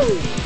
Woo!